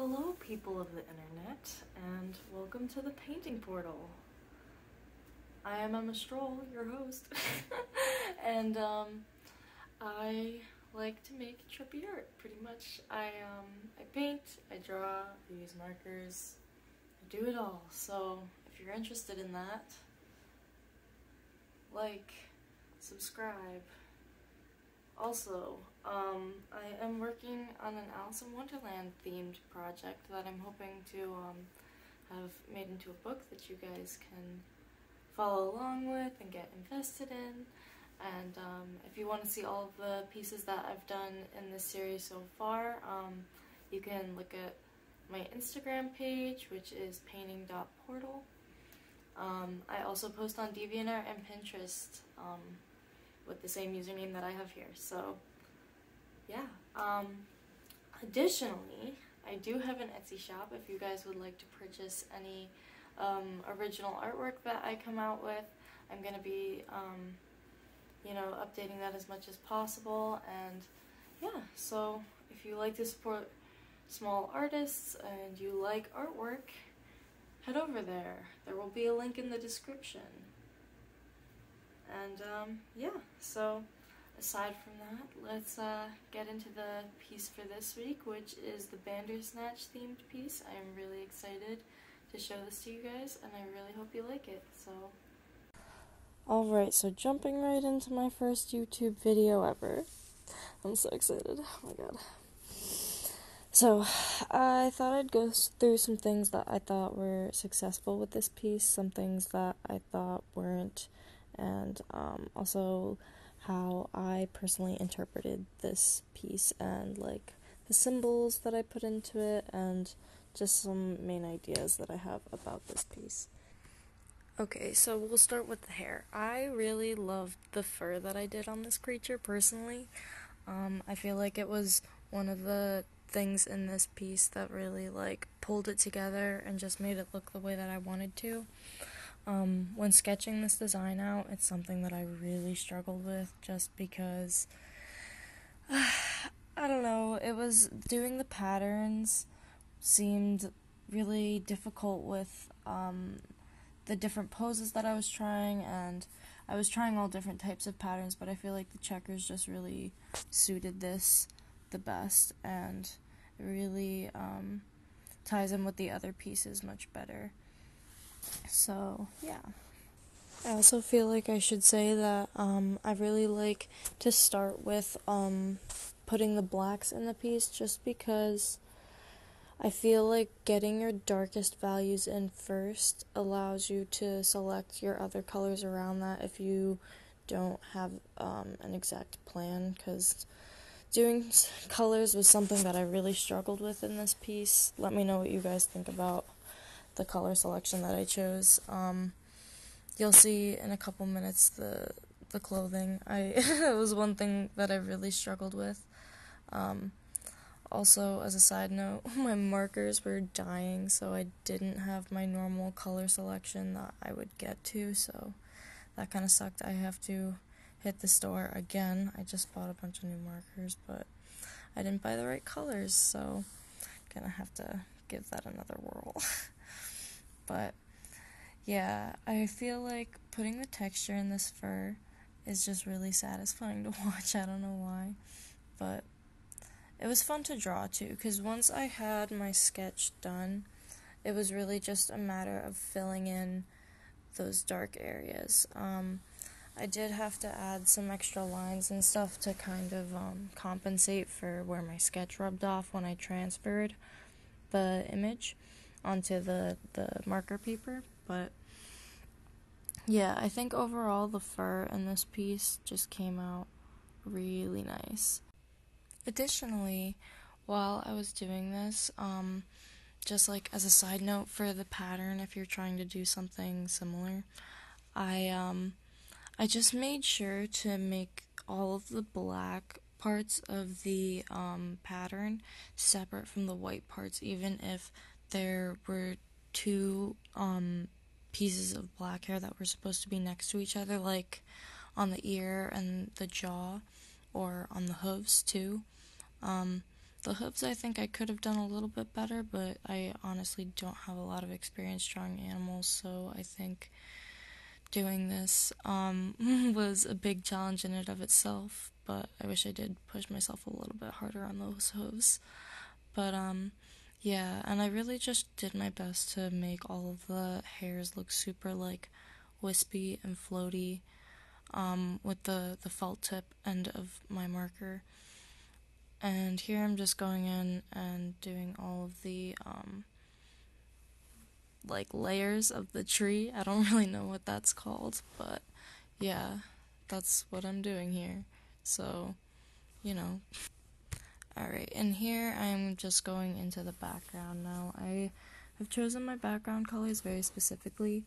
Hello, people of the internet, and welcome to the Painting Portal. I am Emma Stroll, your host, and um, I like to make trippy art. Pretty much, I um, I paint, I draw, I use markers, I do it all. So if you're interested in that, like, subscribe. Also, um, I am working on an Alice in Wonderland themed project that I'm hoping to um, have made into a book that you guys can follow along with and get invested in. And um, if you want to see all the pieces that I've done in this series so far, um, you can look at my Instagram page, which is painting.portal. Um, I also post on DeviantArt and Pinterest um, with the same username that I have here. So, yeah. Um, additionally, I do have an Etsy shop if you guys would like to purchase any um, original artwork that I come out with. I'm going to be, um, you know, updating that as much as possible. And yeah, so if you like to support small artists and you like artwork, head over there. There will be a link in the description. And um, yeah, so aside from that, let's uh, get into the piece for this week, which is the Bandersnatch themed piece. I am really excited to show this to you guys, and I really hope you like it. So. Alright, so jumping right into my first YouTube video ever. I'm so excited. Oh my god. So, I thought I'd go through some things that I thought were successful with this piece, some things that I thought weren't, and um, also how I personally interpreted this piece and like the symbols that I put into it, and just some main ideas that I have about this piece. Okay, so we'll start with the hair. I really loved the fur that I did on this creature personally. Um, I feel like it was one of the things in this piece that really like pulled it together and just made it look the way that I wanted to. Um, when sketching this design out, it's something that I really struggled with just because uh, I don't know, it was doing the patterns seemed really difficult with um, the different poses that I was trying and I was trying all different types of patterns, but I feel like the checkers just really suited this the best and really um, ties in with the other pieces much better. So, yeah. I also feel like I should say that um, I really like to start with um, putting the blacks in the piece just because I feel like getting your darkest values in first allows you to select your other colors around that if you don't have um, an exact plan because doing colors was something that I really struggled with in this piece. Let me know what you guys think about the color selection that I chose. Um, you'll see in a couple minutes the the clothing. I it was one thing that I really struggled with. Um, also, as a side note, my markers were dying, so I didn't have my normal color selection that I would get to, so that kind of sucked. I have to hit the store again. I just bought a bunch of new markers, but I didn't buy the right colors, so gonna have to give that another whirl. but yeah, I feel like putting the texture in this fur is just really satisfying to watch. I don't know why, but it was fun to draw too because once I had my sketch done, it was really just a matter of filling in those dark areas. Um, I did have to add some extra lines and stuff to kind of um, compensate for where my sketch rubbed off when I transferred the image onto the, the marker paper. But yeah, I think overall the fur in this piece just came out really nice. Additionally, while I was doing this, um, just like as a side note for the pattern, if you're trying to do something similar, I um, I just made sure to make all of the black parts of the um, pattern separate from the white parts, even if there were two um, pieces of black hair that were supposed to be next to each other, like on the ear and the jaw, or on the hooves too. Um, the hooves, I think I could have done a little bit better, but I honestly don't have a lot of experience drawing animals, so I think doing this um, was a big challenge in and of itself. But I wish I did push myself a little bit harder on those hooves. But um, yeah, and I really just did my best to make all of the hairs look super like wispy and floaty um, with the, the felt tip end of my marker. And here I'm just going in and doing all of the um, like layers of the tree. I don't really know what that's called, but yeah, that's what I'm doing here. So, you know. Alright, and here I'm just going into the background now. I have chosen my background colors very specifically.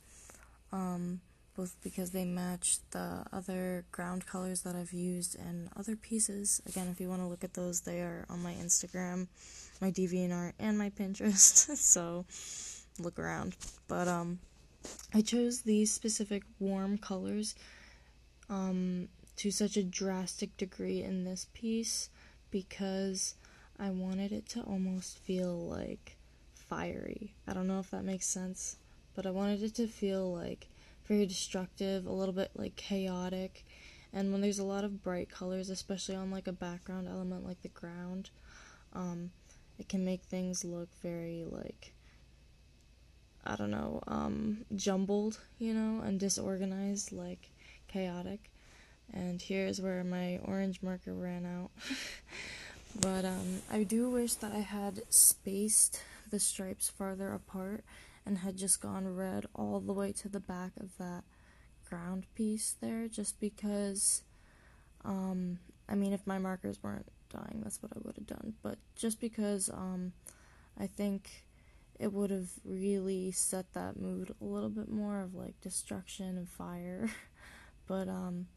Um, both because they match the other ground colors that I've used in other pieces. Again, if you want to look at those, they are on my Instagram, my DeviantArt, and my Pinterest. so look around. But um, I chose these specific warm colors um, to such a drastic degree in this piece because I wanted it to almost feel like fiery. I don't know if that makes sense, but I wanted it to feel like very destructive, a little bit like chaotic. And when there's a lot of bright colors, especially on like a background element like the ground, um, it can make things look very like I don't know, um, jumbled, you know, and disorganized, like chaotic. And here's where my orange marker ran out. but um, I do wish that I had spaced the stripes farther apart and had just gone red all the way to the back of that ground piece there just because um I mean if my markers weren't dying that's what I would have done but just because um I think it would have really set that mood a little bit more of like destruction and fire but um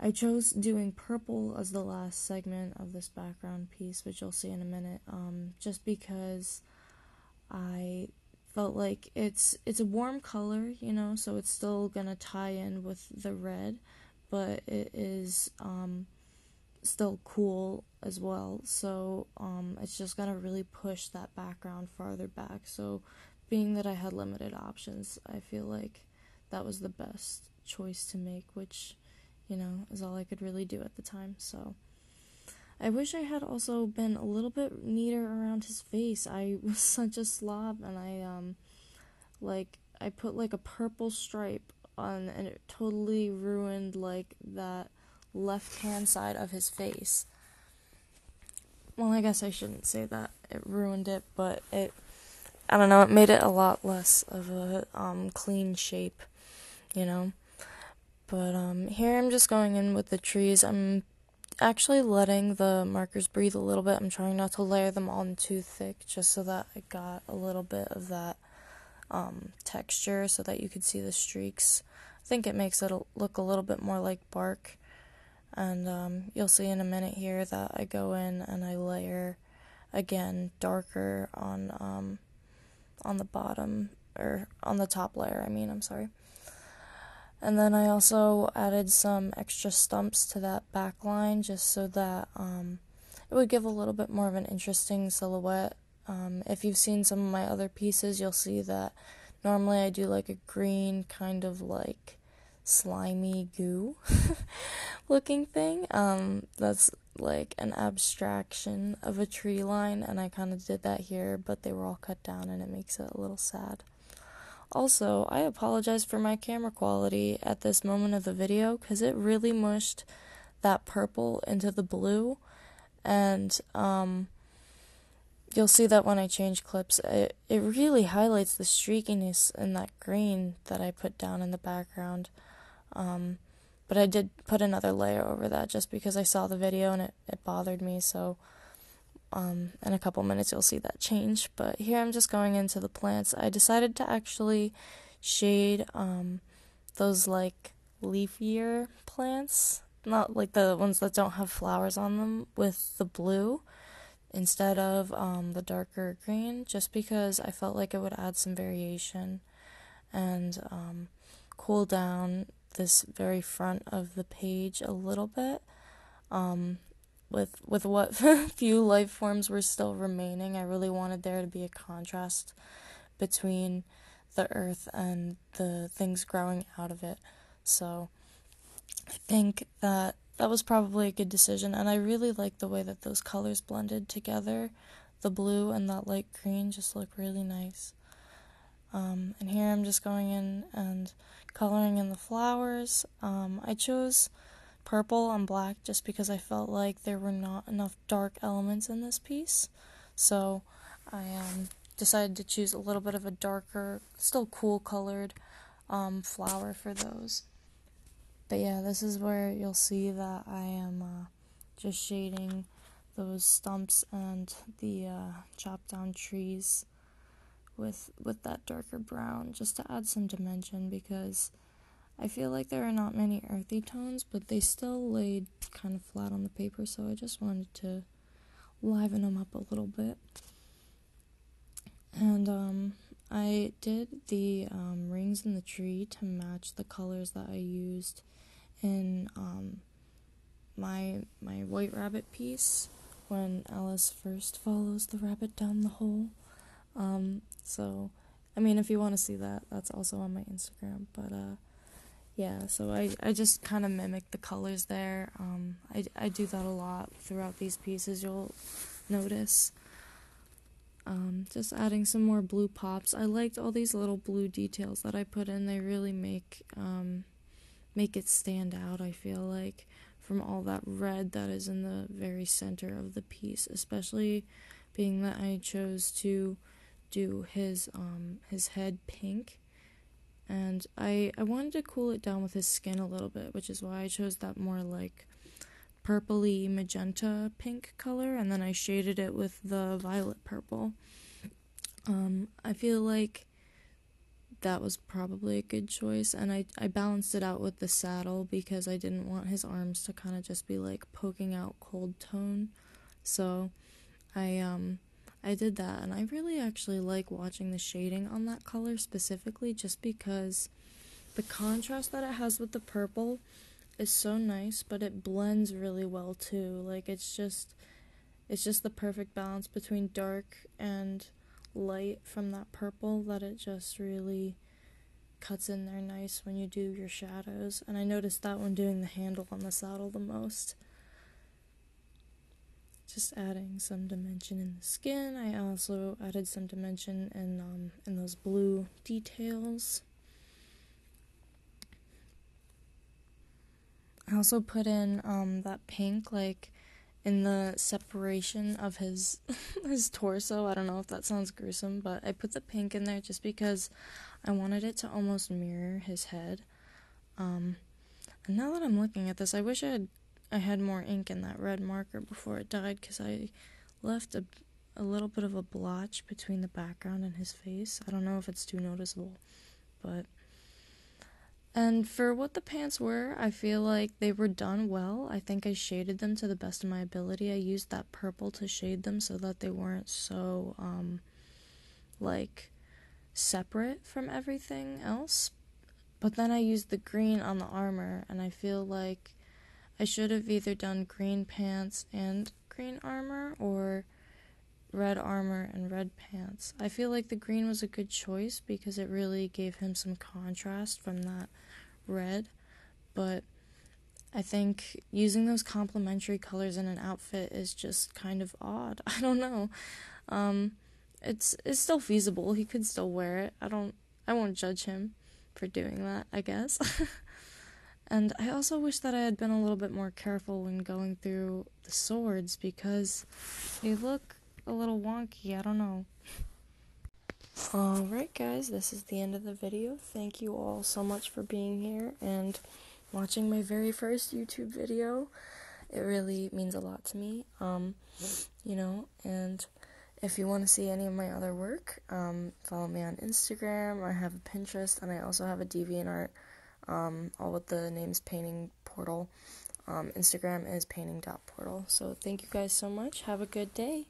I chose doing purple as the last segment of this background piece which you'll see in a minute um just because I felt like it's it's a warm color, you know, so it's still gonna tie in with the red, but it is um, still cool as well. So um, it's just gonna really push that background farther back. So being that I had limited options, I feel like that was the best choice to make, which you know is all I could really do at the time. So. I wish I had also been a little bit neater around his face. I was such a slob and I um like I put like a purple stripe on and it totally ruined like that left hand side of his face. Well, I guess I shouldn't say that. It ruined it, but it I don't know, it made it a lot less of a um clean shape, you know. But um here I'm just going in with the trees. I'm actually letting the markers breathe a little bit. I'm trying not to layer them on too thick just so that I got a little bit of that um, texture so that you could see the streaks. I think it makes it look a little bit more like bark. And um, you'll see in a minute here that I go in and I layer again darker on um, on the bottom or on the top layer. I mean, I'm sorry. And then I also added some extra stumps to that back line just so that um, it would give a little bit more of an interesting silhouette. Um, if you've seen some of my other pieces, you'll see that normally I do like a green kind of like slimy goo looking thing. Um, that's like an abstraction of a tree line, and I kind of did that here, but they were all cut down and it makes it a little sad. Also, I apologize for my camera quality at this moment of the video because it really mushed that purple into the blue, and um, you'll see that when I change clips, it, it really highlights the streakiness in that green that I put down in the background. Um, but I did put another layer over that just because I saw the video and it, it bothered me, so um, in a couple minutes, you'll see that change. But here I'm just going into the plants. I decided to actually shade um, those like leafier plants, not like the ones that don't have flowers on them, with the blue instead of um, the darker green, just because I felt like it would add some variation and um, cool down this very front of the page a little bit. Um, with with what few life forms were still remaining. I really wanted there to be a contrast between the earth and the things growing out of it. So I think that that was probably a good decision and I really like the way that those colors blended together. The blue and that light green just look really nice. Um, and here I'm just going in and coloring in the flowers. Um, I chose purple and black just because I felt like there were not enough dark elements in this piece. So I um, decided to choose a little bit of a darker, still cool colored um, flower for those. But yeah, this is where you'll see that I am uh, just shading those stumps and the uh, chopped down trees with with that darker brown just to add some dimension because I feel like there are not many earthy tones, but they still laid kind of flat on the paper, so I just wanted to liven them up a little bit. And um, I did the um, rings in the tree to match the colors that I used in um, my my white rabbit piece when Alice first follows the rabbit down the hole. Um, so, I mean, if you want to see that, that's also on my Instagram. But uh, yeah, so I, I just kind of mimic the colors there. Um, I, I do that a lot throughout these pieces, you'll notice. Um, just adding some more blue pops. I liked all these little blue details that I put in. They really make um, make it stand out. I feel like from all that red that is in the very center of the piece, especially being that I chose to do his um, his head pink and I I wanted to cool it down with his skin a little bit, which is why I chose that more like purpley magenta pink color, and then I shaded it with the violet purple. Um, I feel like that was probably a good choice, and I I balanced it out with the saddle because I didn't want his arms to kind of just be like poking out cold tone, so I um I did that, and I really actually like watching the shading on that color specifically just because the contrast that it has with the purple is so nice, but it blends really well too. Like it's just it's just the perfect balance between dark and light from that purple that it just really cuts in there nice when you do your shadows. And I noticed that when doing the handle on the saddle the most just adding some dimension in the skin. I also added some dimension in um, in those blue details. I also put in um, that pink like in the separation of his his torso. I don't know if that sounds gruesome, but I put the pink in there just because I wanted it to almost mirror his head. Um, and now that I'm looking at this, I wish I had I had more ink in that red marker before it died because I left a, a little bit of a blotch between the background and his face. I don't know if it's too noticeable, but. And for what the pants were, I feel like they were done well. I think I shaded them to the best of my ability. I used that purple to shade them so that they weren't so, um, like, separate from everything else. But then I used the green on the armor, and I feel like I should have either done green pants and green armor or red armor and red pants. I feel like the green was a good choice because it really gave him some contrast from that red, but I think using those complementary colors in an outfit is just kind of odd. I don't know. Um, it's it's still feasible. He could still wear it. I don't I won't judge him for doing that, I guess. And I also wish that I had been a little bit more careful when going through the swords because they look a little wonky. I don't know. Alright, guys, this is the end of the video. Thank you all so much for being here and watching my very first YouTube video. It really means a lot to me. Um, you know, and if you want to see any of my other work, um, follow me on Instagram. I have a Pinterest and I also have a DeviantArt um, all with the names Painting Portal. Um, Instagram is painting.portal. So thank you guys so much. Have a good day.